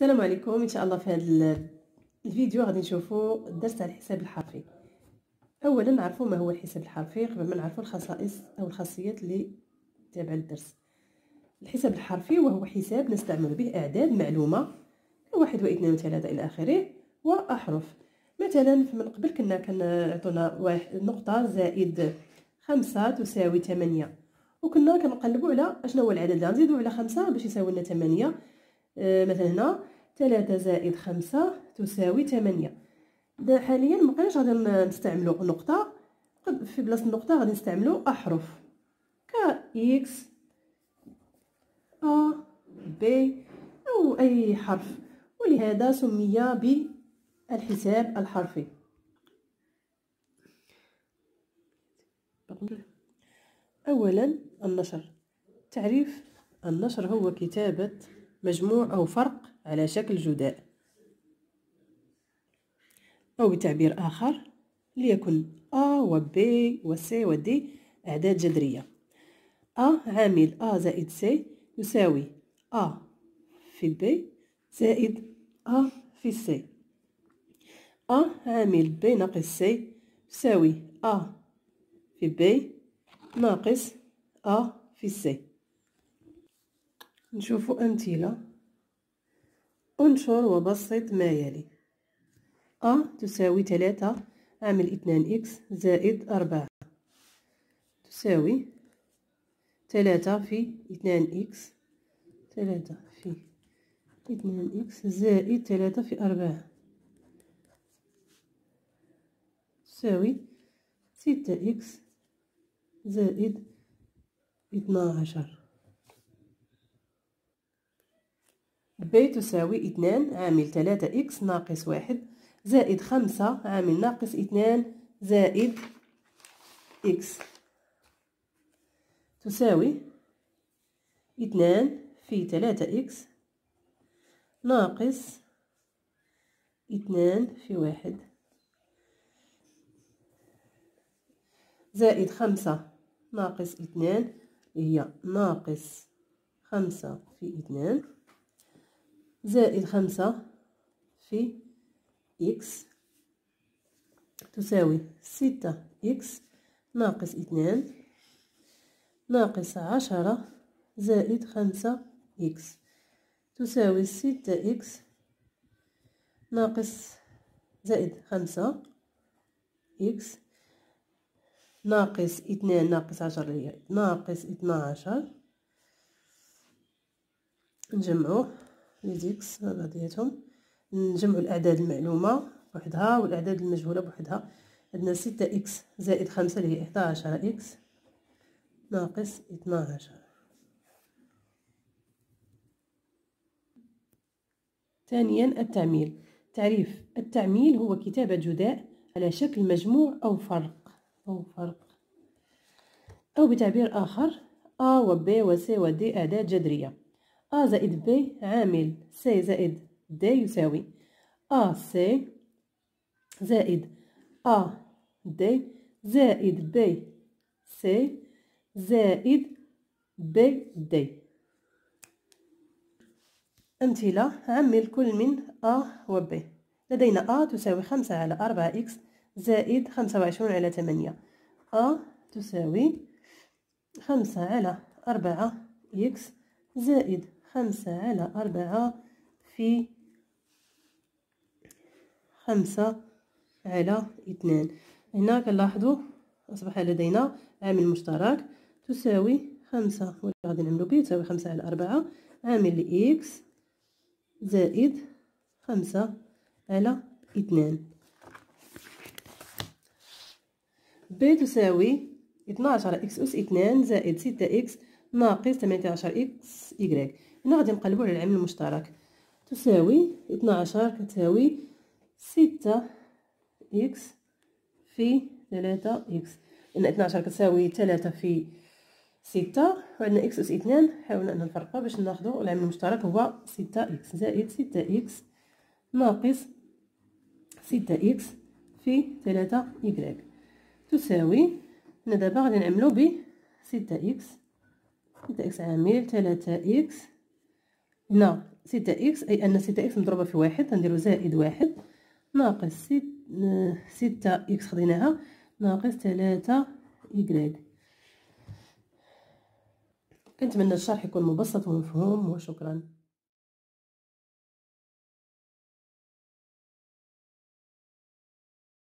السلام عليكم. إن شاء الله في هذا الفيديو غادي نشوفوا الدرس تاع الحساب الحرفي. اولا نعرفوا ما هو الحساب الحرفي قبل ما نعرفوا الخصائص أو الخاصيات اللي تابع الدرس الحساب الحرفي وهو حساب نستعمل به أعداد معلومة واحد واثنين وثلاثة إلى آخره وأحرف. مثلا من قبل كنا كنعطونا واحد نقطة زائد خمسة تساوي ثمانية. وكنا كنقلبوا على أشنو هو العدد اللي غنزيدو على خمسة باش يساوي لنا ثمانية. آه، مثلا هنا ثلاثة زائد خمسة تساوي ثمانية. حاليا مبقيناش غادي نستعملو نقطة في بلاصة النقطة غادي نستعملو أحرف. ك إكس أ بي أو أي حرف. ولهذا سمي بالحساب الحرفي. أولا النشر. تعريف النشر هو كتابة مجموع أو فرق على شكل جداء أو بتعبير آخر ليكن A و B و C و D أعداد جذرية. A عامل A زائد C يساوي A في B زائد A في C A عامل B ناقص C يساوي A في B ناقص A في C نشوفوا أمثلة. انشر وبسط ما يلي. أ تساوي ثلاثة عامل اثنان x زائد أربعة. تساوي ثلاثة في اثنان إكس ثلاثة في اثنان إكس زائد ثلاثة في أربعة. تساوي ستة x زائد اثنا عشر ب تساوي اثنان عامل ثلاثة x ناقص واحد زائد خمسة عامل ناقص اثنان زائد x. تساوي اثنان في ثلاثة x ناقص اثنان في واحد زائد خمسة ناقص اثنان هي ناقص خمسة في اثنان. زائد خمسة في x تساوي ستة x ناقص اثنان ناقص عشرة زائد خمسة إكس تساوي ستة إكس ناقص زائد خمسة x ناقص اثنان ناقص عشرة ناقص اثنا عشر نجمعوه les x بعضياتهم نجمعوا الأعداد المعلومة بوحدها والأعداد المجهولة بوحدها. عندنا ستة x زائد خمسة اللي هي إحداعشر x ناقص إثناعشر. ثانيا التعميل. تعريف. التعميل هو كتابة جداء على شكل مجموع أو فرق. أو فرق. أو بتعبير آخر. A و B و C و D أعداد جذرية. A زائد B عامل C زائد D يساوي A C زائد A D زائد B C زائد B D. أمثلة عمل كل من A و B. لدينا A تساوي خمسة على أربعة x زائد خمسة وعشرون على ثمانية. A تساوي خمسة على أربعة x زائد خمسة على أربعة في خمسة على اثنان هنا كنلاحظوا أصبح لدينا عامل مشترك تساوي خمسة واللي غادي نعملو به تساوي خمسة على أربعة. عامل x زائد خمسة على اثنان ب تساوي اثناش على x أس اثنان زائد ستة x ناقص ثمانية عشر إكس إكغيك هنا غادي نقلبو على العامل المشترك. تساوي اثناشر كتساوي ستة إكس في ثلاثة إكس. لأن اثناشر كتساوي ثلاثة في ستة وعندنا x أس اثنان. حاولنا أن نفرقها باش ناخدو العامل المشترك هو ستة x. زائد ستة إكس ناقص ستة إكس في ثلاثة إكغيك تساوي هنا دابا غادي نعملو ب ستة إكس. ستة إكس عامل ثلاثة إكس هنا ستة إكس أي أن ستة إكس مضروبة في واحد غنديرو زائد واحد. ناقص ست ستة x خديناها. ناقص تلاتة إكغيك كنتمنى الشرح يكون مبسط ومفهوم وشكرا.